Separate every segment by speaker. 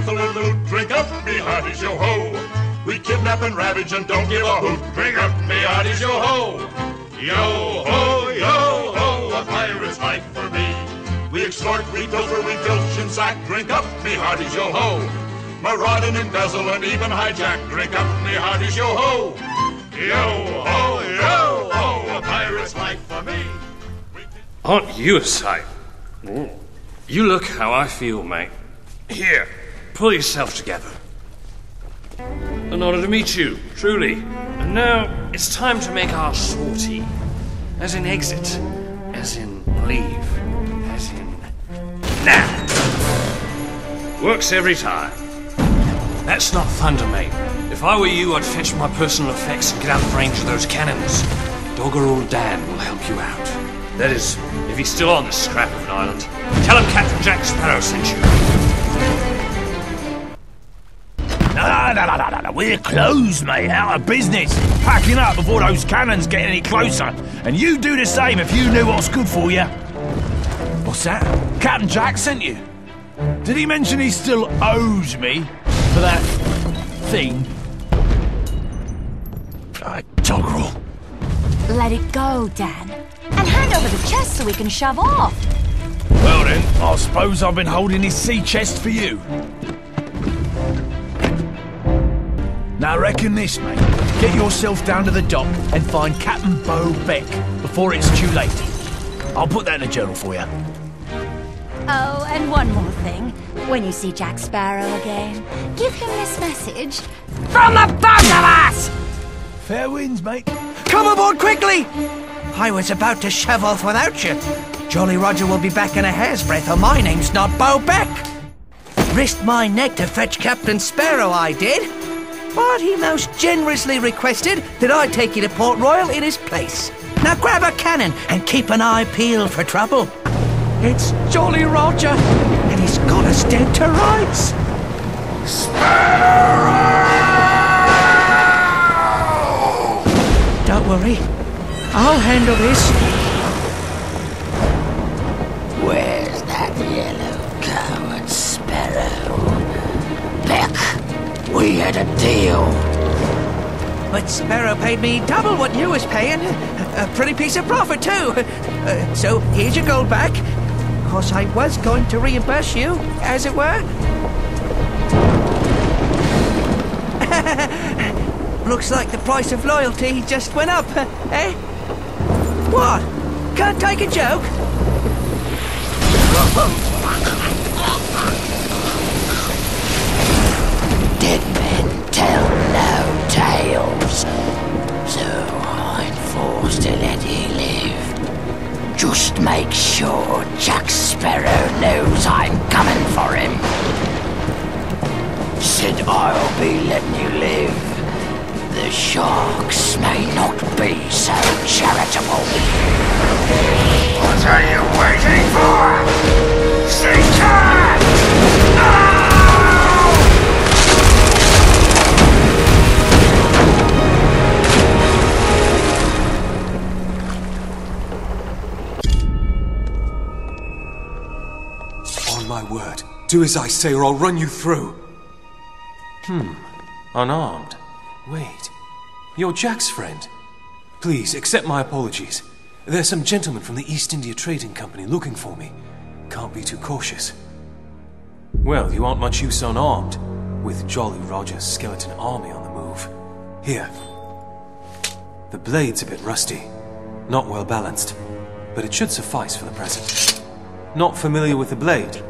Speaker 1: rifle and loot. Drink up, me hearties, yo ho. We kidnap and ravage and don't give a hoot. Drink up, me hearties, yo ho. Yo ho, yo ho, a pirate's life for me. We extort, we pilfer, we filch and sack. Drink up, me hearties, yo ho. Maraud and embezzle and even hijack. Drink up, me hearties, yo ho. Yo ho, yo ho, a pirate's life for me.
Speaker 2: Aren't you a sight? You look how I feel, mate. Here, pull yourself together. An honor to meet you, truly. And now it's time to make our sortie. As in exit, as in leave, as in now. Works every time. That's not thunder, mate. If I were you, I'd fetch my personal effects and get out of range of those cannons. Dogger old Dan will help you out. That is, if he's still on this scrap of an island. Tell him Captain Jack Sparrow sent you.
Speaker 3: No, no, no, no, no, no. We're closed, mate. Out of business. Packing up before those cannons get any closer. And you do the same if you knew what's good for you. What's that? Captain Jack sent you? Did he mention he still owes me for that thing? Uh, doggerel.
Speaker 4: Let it go, Dan. And hand over the chest so we can shove off.
Speaker 3: Well then, I suppose I've been holding his sea chest for you. Now reckon this, mate. Get yourself down to the dock and find Captain Bo Beck before it's too late. I'll put that in the journal for you.
Speaker 4: Oh, and one more thing. When you see Jack Sparrow again, give him this message. From the both of us!
Speaker 3: Fair winds, mate.
Speaker 5: Come aboard quickly! I was about to shove off without you. Jolly Roger will be back in a hair's breadth, or my name's not Bo Beck. Risked my neck to fetch Captain Sparrow, I did. But he most generously requested that I take you to Port Royal in his place. Now grab a cannon and keep an eye peeled for trouble. It's Jolly Roger, and he's got us dead to rights. Don't worry, I'll handle this.
Speaker 6: A deal.
Speaker 5: But Sparrow paid me double what you was paying. A pretty piece of profit, too. Uh, so here's your gold back. Of course, I was going to reimburse you, as it were. Looks like the price of loyalty just went up, eh? What? Can't take a joke?
Speaker 6: be so charitable. What are you waiting for? Satan!
Speaker 7: On my word, do as I say or I'll run you through.
Speaker 2: Hmm. Unarmed.
Speaker 7: Wait, you're Jack's friend. Please, accept my apologies. There's some gentlemen from the East India Trading Company looking for me. Can't be too cautious. Well, you aren't much use unarmed, with Jolly Roger's skeleton army on the move. Here. The blade's a bit rusty, not well balanced, but it should suffice for the present. Not familiar with the blade?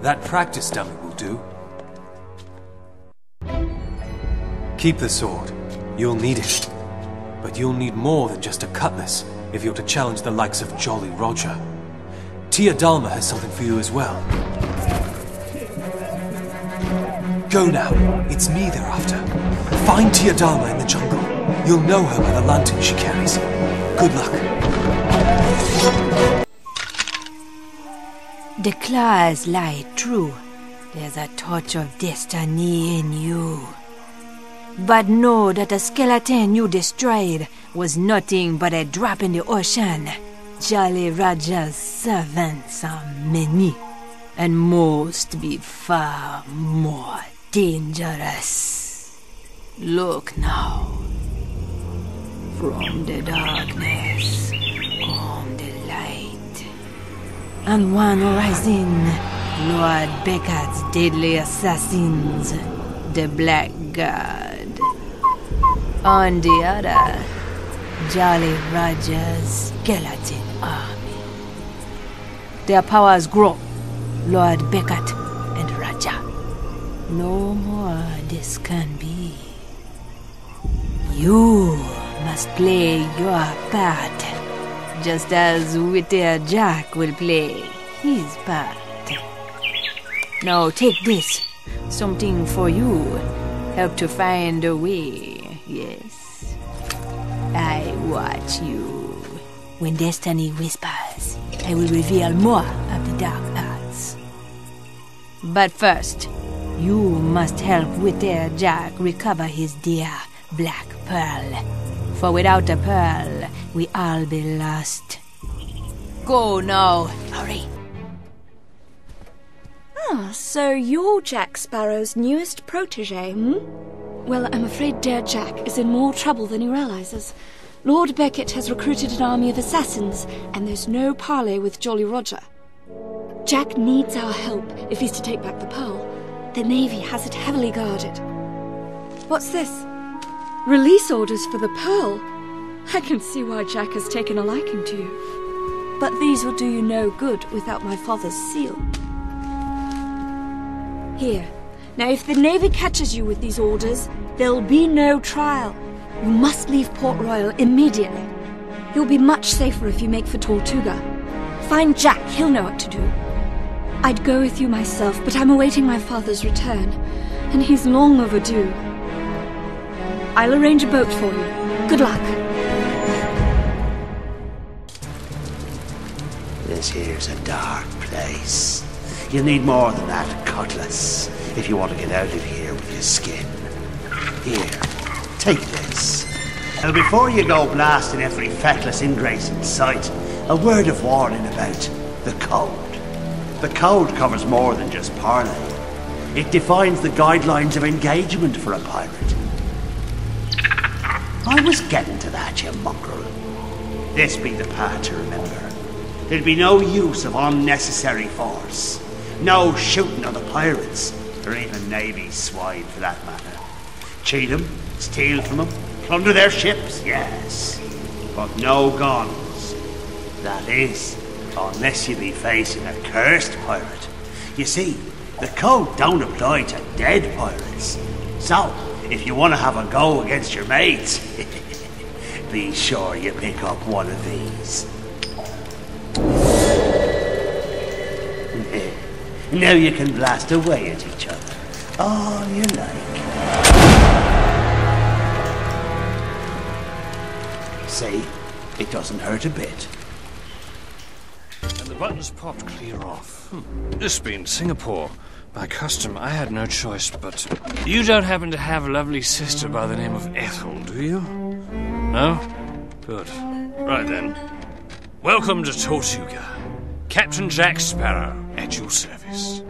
Speaker 7: That practice dummy will do. Keep the sword. You'll need it. But you'll need more than just a cutlass if you're to challenge the likes of Jolly Roger. Tia Dalma has something for you as well. Go now. It's me they're after. Find Tia Dalma in the jungle. You'll know her by the lantern she carries. Good luck.
Speaker 8: The claws lie true. There's a touch of destiny in you. But know that the skeleton you destroyed was nothing but a drop in the ocean. Jolly Roger's servants are many, and most be far more dangerous. Look now. From the darkness come the light. On one rising, Lord Beckett's deadly assassins, the Black. On the other, Jolly Roger's skeleton army. Their powers grow, Lord Beckett and Raja. No more this can be. You must play your part, just as Whittier Jack will play his part. Now take this, something for you. Help to find a way, yes. I watch you. When destiny whispers, I will reveal more of the dark arts. But first, you must help Whittier Jack recover his dear Black Pearl. For without a pearl, we all be lost. Go now, hurry.
Speaker 9: Ah, so you're Jack Sparrow's newest protege, hmm? Well, I'm afraid dear Jack is in more trouble than he realizes. Lord Beckett has recruited an army of assassins, and there's no parley with Jolly Roger. Jack needs our help if he's to take back the Pearl. The Navy has it heavily guarded. What's this? Release orders for the Pearl. I can see why Jack has taken a liking to you. But these will do you no good without my father's seal. Here. Now, if the Navy catches you with these orders, there'll be no trial. You must leave Port Royal immediately. You'll be much safer if you make for Tortuga. Find Jack, he'll know what to do. I'd go with you myself, but I'm awaiting my father's return, and he's long overdue. I'll arrange a boat for you. Good luck.
Speaker 10: This here's a dark place. You'll need more than that cutlass if you want to get out of here with your skin. Here, take this. Now, before you go blasting every feckless ingrace in sight, a word of warning about the code. The code covers more than just parley. It defines the guidelines of engagement for a pirate. I was getting to that, you mongrel. This be the part to remember. There'd be no use of unnecessary force. No shooting of the pirates, or even Navy swine for that matter. Cheat them, steal from them, plunder their ships, yes. But no guns. That is, unless you be facing a cursed pirate. You see, the code don't apply to dead pirates. So, if you want to have a go against your mates, be sure you pick up one of these. Now you can blast away at each other. All you like. See? It doesn't hurt a bit.
Speaker 2: And the buttons popped clear off. Hmm. This being Singapore. By custom, I had no choice, but you don't happen to have a lovely sister by the name of Ethel, do you? No? Good. Right then. Welcome to Tortuga. Captain Jack Sparrow, at your service.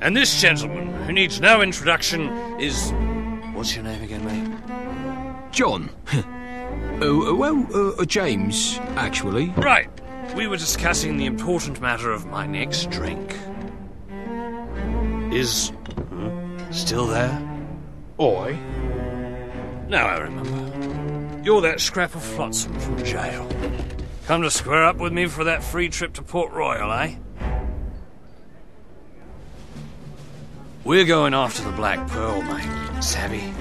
Speaker 2: And this gentleman, who needs no introduction, is. What's your name again, mate?
Speaker 11: John. oh, well, uh, James, actually.
Speaker 2: Right. We were discussing the important matter of my next drink. Is. Hmm, still there?
Speaker 11: Oi.
Speaker 2: Now I remember. You're that scrap of flotsam from jail. Come to square up with me for that free trip to Port Royal, eh? We're going after the Black Pearl, mate. Savvy?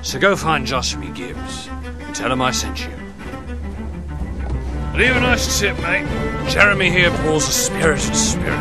Speaker 2: So go find Joshamee Gibbs and tell him I sent you. Leave a nice tip, mate. Jeremy here pours a spirited spirit.